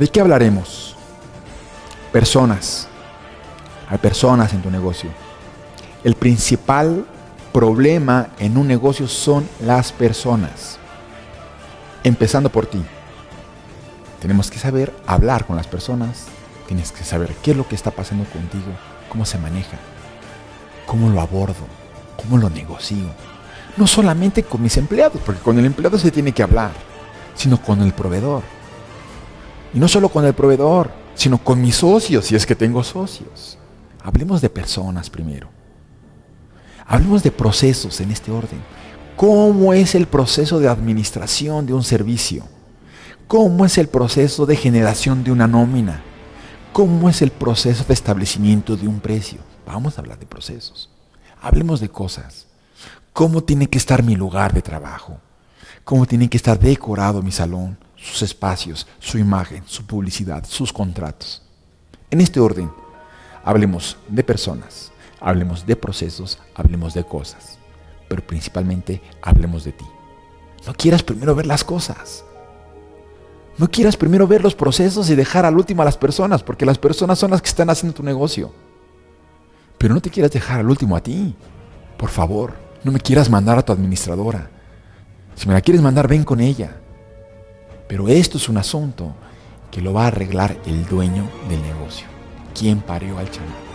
¿De qué hablaremos? Personas. Hay personas en tu negocio. El principal problema en un negocio son las personas. Empezando por ti. Tenemos que saber hablar con las personas. Tienes que saber qué es lo que está pasando contigo, cómo se maneja, cómo lo abordo, cómo lo negocio. No solamente con mis empleados, porque con el empleado se tiene que hablar, sino con el proveedor. Y no solo con el proveedor, sino con mis socios, si es que tengo socios. Hablemos de personas primero. Hablemos de procesos en este orden. ¿Cómo es el proceso de administración de un servicio? ¿Cómo es el proceso de generación de una nómina? ¿Cómo es el proceso de establecimiento de un precio? Vamos a hablar de procesos. Hablemos de cosas. ¿Cómo tiene que estar mi lugar de trabajo? ¿Cómo tiene que estar decorado mi salón? Sus espacios, su imagen, su publicidad, sus contratos. En este orden, hablemos de personas, hablemos de procesos, hablemos de cosas, pero principalmente hablemos de ti. No quieras primero ver las cosas. No quieras primero ver los procesos y dejar al último a las personas, porque las personas son las que están haciendo tu negocio. Pero no te quieras dejar al último a ti. Por favor, no me quieras mandar a tu administradora. Si me la quieres mandar, ven con ella. Pero esto es un asunto que lo va a arreglar el dueño del negocio. ¿Quién parió al chaval?